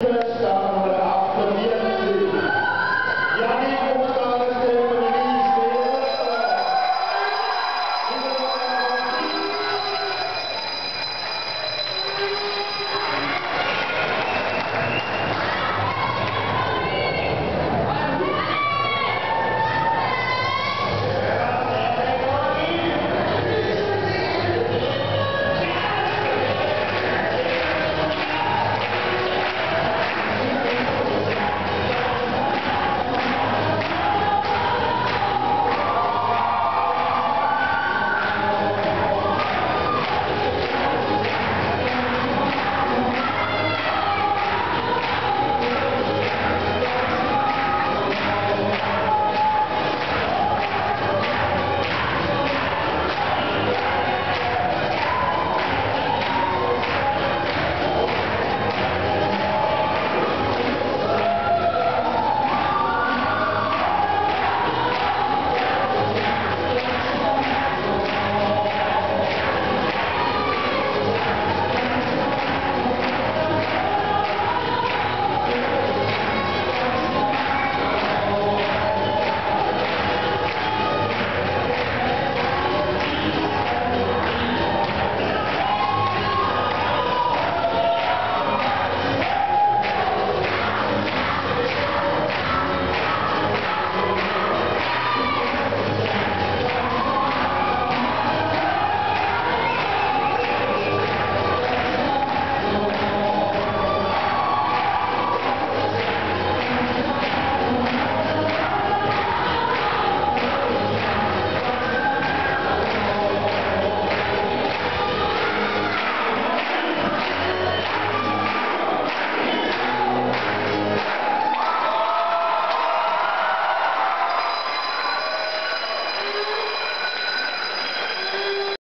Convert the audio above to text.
First